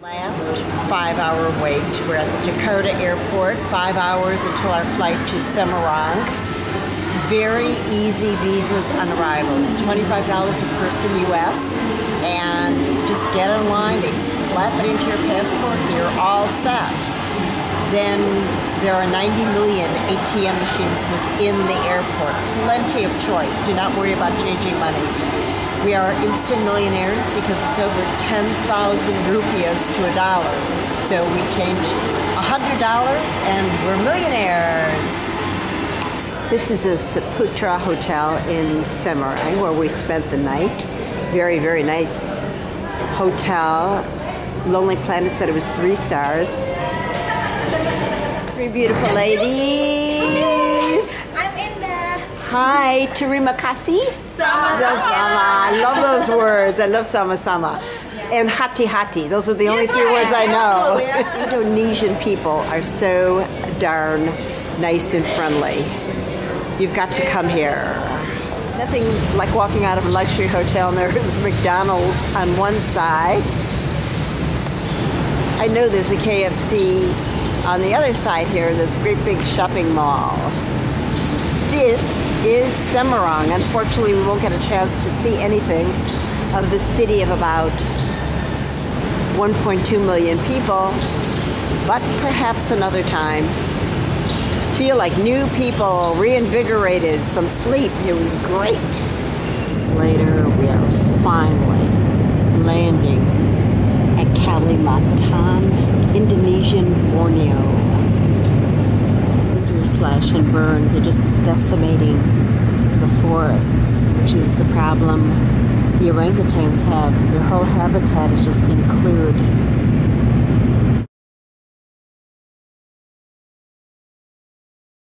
Last five hour wait. We're at the Jakarta airport, five hours until our flight to Semarang. Very easy visas on arrival. It's $25 a person US, and just get in line, they slap it into your passport, and you're all set. Then there are 90 million ATM machines within the airport. Plenty of choice. Do not worry about changing money. We are instant millionaires because it's over 10,000 rupees to a dollar. So we change $100 and we're millionaires. This is a Ciputra hotel in Semarang where we spent the night. Very, very nice hotel. Lonely Planet said it was three stars. Three beautiful ladies. I'm in there. Hi, Terima kasih. Sama Sama. I love those words. I love sama sama. And hati hati. Those are the only three words I know. Indonesian people are so darn nice and friendly. You've got to come here. Nothing like walking out of a luxury hotel and there is McDonald's on one side. I know there's a KFC on the other side here, this great big shopping mall. This is Semarang. Unfortunately, we won't get a chance to see anything of the city of about 1.2 million people, but perhaps another time. Feel like new people, reinvigorated, some sleep. It was great. Later, we are finally landing at Kalimantan, Indonesian Borneo slash and burn. They're just decimating the forests, which is the problem the orangutans have. Their whole habitat has just been cleared